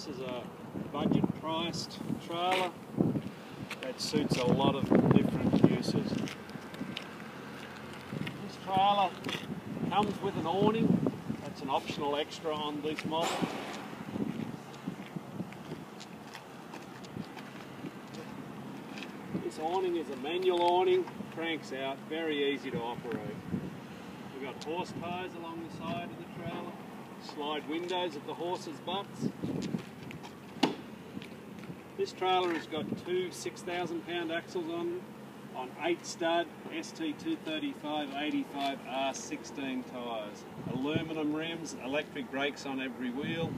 This is a budget priced trailer that suits a lot of different uses. This trailer comes with an awning. That's an optional extra on this model. This awning is a manual awning, cranks out, very easy to operate. We've got horse ties along the side of the trailer, slide windows at the horses' butts. This trailer has got two 6,000 pound axles on, on 8 stud ST235 85R16 tyres. Aluminum rims, electric brakes on every wheel.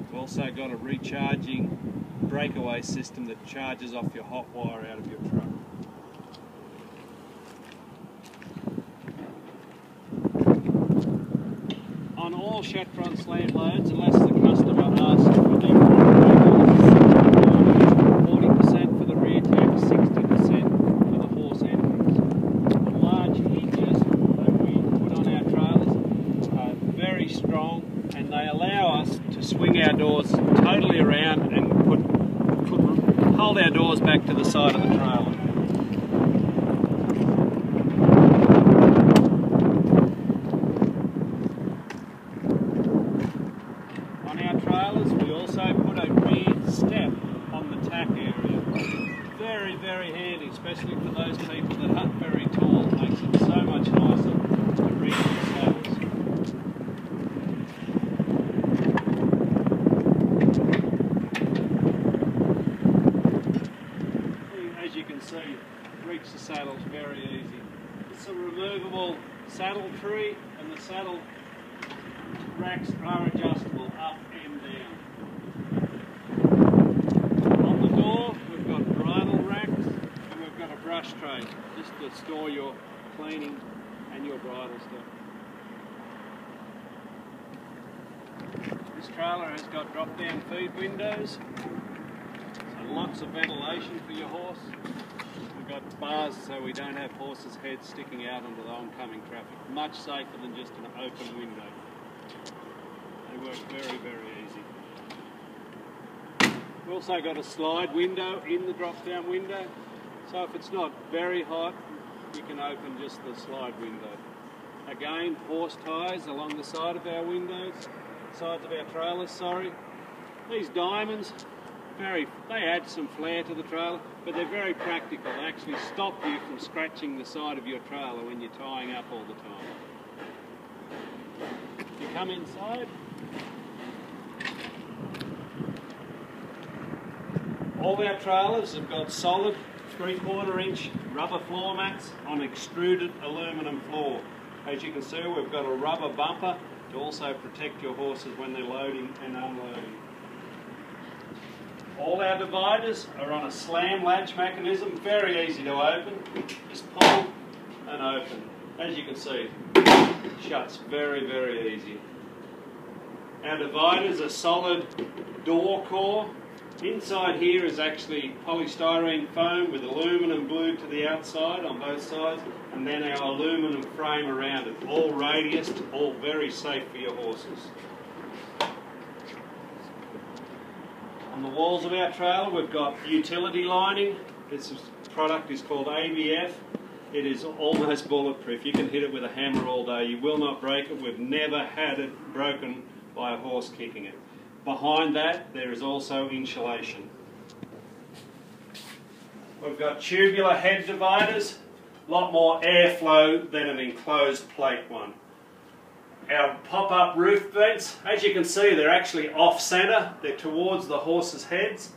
It's also got a recharging breakaway system that charges off your hot wire out of your truck. On all Shetron slant loads, unless the customer asks for 40% for the rear tank, 60% for the horse engines. The large hinges that we put on our trailers are very strong and they allow us to swing our doors totally around and put, put hold our doors back to the side of the trailer. On our trailers, we also put a rear step on the tack area. Very, very handy, especially for those people that aren't very tall. It makes it so much nicer to reach the saddles. As you can see, reach the saddles very easy. It's a removable saddle tree and the saddle racks are adjustable up and down. On the door, we've got bridle racks and we've got a brush tray just to store your cleaning and your bridle stuff. This trailer has got drop-down feed windows, so lots of ventilation for your horse. Got bars so we don't have horses' heads sticking out onto the oncoming traffic. Much safer than just an open window. They work very, very easy. We've also got a slide window in the drop-down window. So if it's not very hot, you can open just the slide window. Again, horse ties along the side of our windows, sides of our trailers, sorry. These diamonds, very, they add some flair to the trailer, but they're very practical. They actually stop you from scratching the side of your trailer when you're tying up all the time. You come inside, All our trailers have got solid three quarter inch rubber floor mats on extruded aluminium floor. As you can see we've got a rubber bumper to also protect your horses when they're loading and unloading. All our dividers are on a slam latch mechanism, very easy to open. Just pull and open. As you can see, shuts very, very easy. Our dividers are solid door core Inside here is actually polystyrene foam with aluminum glued to the outside on both sides and then our aluminum frame around it. All radius, all very safe for your horses. On the walls of our trailer we've got utility lining. This product is called ABF. It is almost bulletproof. You can hit it with a hammer all day. You will not break it. We've never had it broken by a horse kicking it. Behind that, there is also insulation. We've got tubular head dividers, a lot more airflow than an enclosed plate one. Our pop-up roof vents, as you can see, they're actually off-centre, they're towards the horses' heads.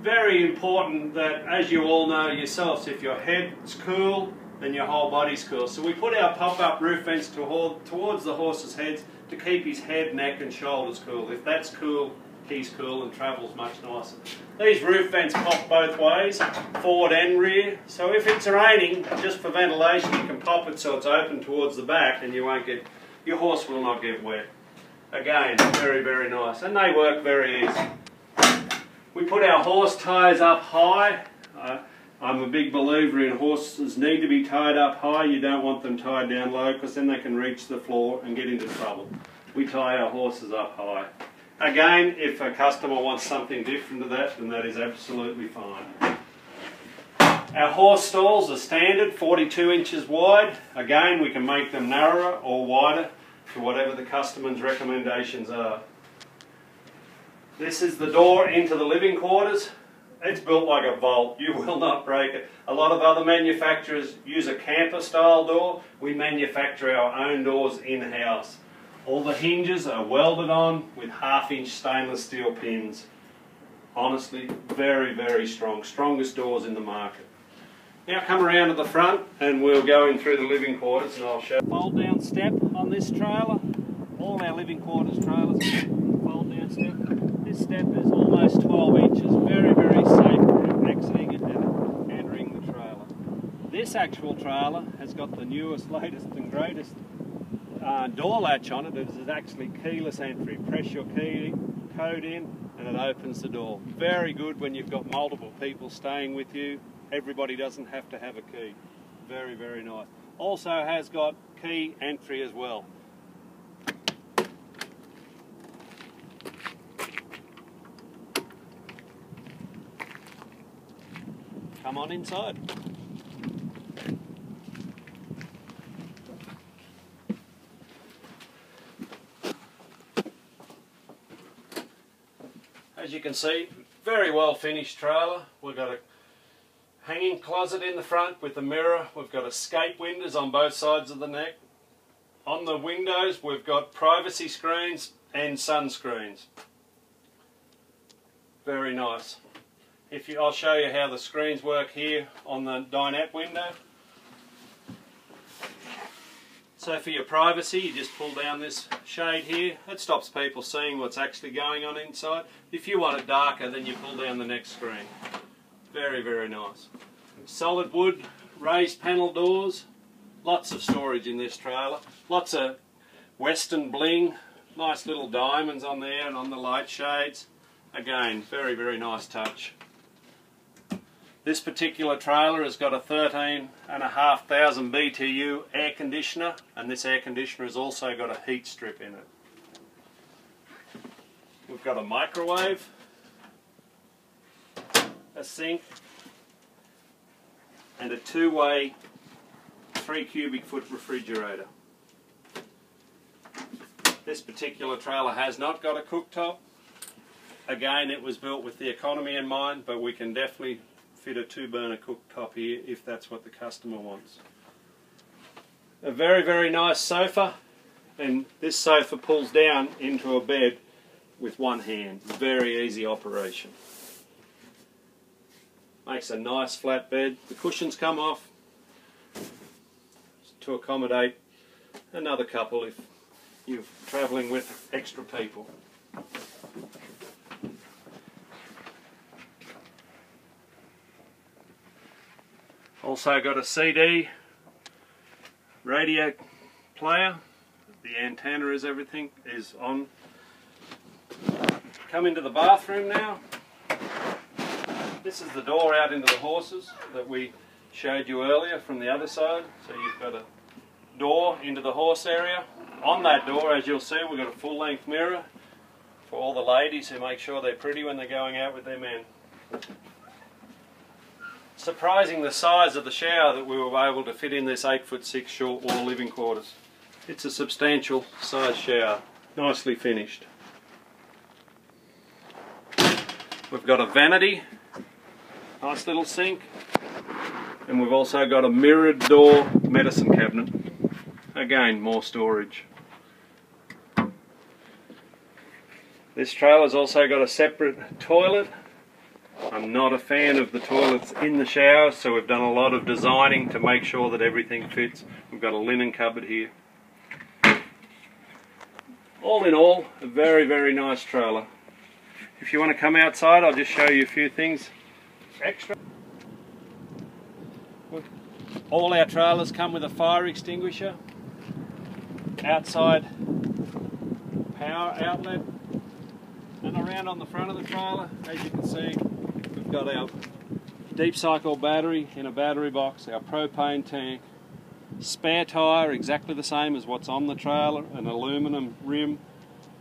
Very important that, as you all know yourselves, if your head's cool, then your whole body's cool. So we put our pop-up roof vents towards the horses' heads to keep his head, neck and shoulders cool. If that's cool, he's cool and travels much nicer. These roof vents pop both ways, forward and rear. So if it's raining, just for ventilation, you can pop it so it's open towards the back and you won't get, your horse will not get wet. Again, very, very nice. And they work very easy. We put our horse ties up high. Uh, I'm a big believer in horses need to be tied up high. You don't want them tied down low because then they can reach the floor and get into trouble. We tie our horses up high. Again, if a customer wants something different to that, then that is absolutely fine. Our horse stalls are standard, 42 inches wide. Again, we can make them narrower or wider to whatever the customer's recommendations are. This is the door into the living quarters. It's built like a vault. You will not break it. A lot of other manufacturers use a camper style door. We manufacture our own doors in-house. All the hinges are welded on with half inch stainless steel pins. Honestly, very, very strong. Strongest doors in the market. Now come around to the front and we'll go in through the living quarters and I'll show. Fold down step on this trailer. All our living quarters trailers have fold down step. This step is almost 12 inches. Very, very safe for exiting and entering the trailer. This actual trailer has got the newest, latest and greatest uh, door latch on it. It is actually keyless entry. Press your key code in and it opens the door. Very good when you've got multiple people staying with you. Everybody doesn't have to have a key. Very, very nice. Also has got key entry as well. Come on inside. As you can see, very well finished trailer. We've got a hanging closet in the front with a mirror. We've got escape windows on both sides of the neck. On the windows we've got privacy screens and sunscreens. Very nice. If you, I'll show you how the screens work here on the dinette window. So for your privacy, you just pull down this shade here. It stops people seeing what's actually going on inside. If you want it darker, then you pull down the next screen. Very, very nice. Solid wood, raised panel doors. Lots of storage in this trailer. Lots of western bling. Nice little diamonds on there and on the light shades. Again, very, very nice touch. This particular trailer has got a 13,500 BTU air conditioner and this air conditioner has also got a heat strip in it. We've got a microwave, a sink and a two-way 3 cubic foot refrigerator. This particular trailer has not got a cooktop. Again, it was built with the economy in mind, but we can definitely fit a two burner cooktop here if that's what the customer wants. A very very nice sofa and this sofa pulls down into a bed with one hand. Very easy operation. Makes a nice flat bed. The cushions come off to accommodate another couple if you're travelling with extra people. Also got a CD radio player. The antenna is everything is on. Come into the bathroom now. This is the door out into the horses that we showed you earlier from the other side. So you've got a door into the horse area. On that door, as you'll see, we've got a full-length mirror for all the ladies who make sure they're pretty when they're going out with their men surprising the size of the shower that we were able to fit in this 8 foot 6 short wall living quarters. It's a substantial size shower, nicely finished. We've got a vanity, nice little sink, and we've also got a mirrored door medicine cabinet. Again, more storage. This trailer's also got a separate toilet I'm not a fan of the toilets in the shower, so we've done a lot of designing to make sure that everything fits. We've got a linen cupboard here. All in all, a very, very nice trailer. If you want to come outside, I'll just show you a few things extra. All our trailers come with a fire extinguisher, outside power outlet, and around on the front of the trailer, as you can see, we've got our deep cycle battery in a battery box, our propane tank, spare tyre exactly the same as what's on the trailer, an aluminum rim,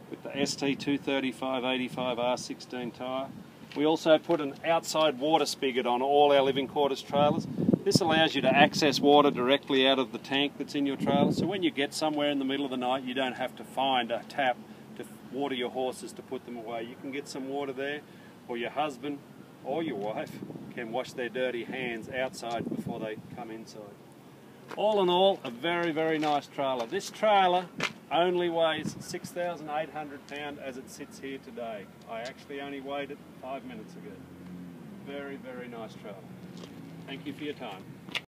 with the ST235-85R16 tyre. We also put an outside water spigot on all our living quarters trailers. This allows you to access water directly out of the tank that's in your trailer. So when you get somewhere in the middle of the night, you don't have to find a tap to water your horses to put them away. You can get some water there, or your husband or your wife can wash their dirty hands outside before they come inside. All in all, a very, very nice trailer. This trailer only weighs 6,800 pounds as it sits here today. I actually only weighed it five minutes ago. Very, very nice trailer. Thank you for your time.